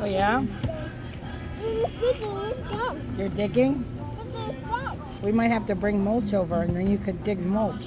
Oh yeah? You're digging? We might have to bring mulch over and then you could dig mulch.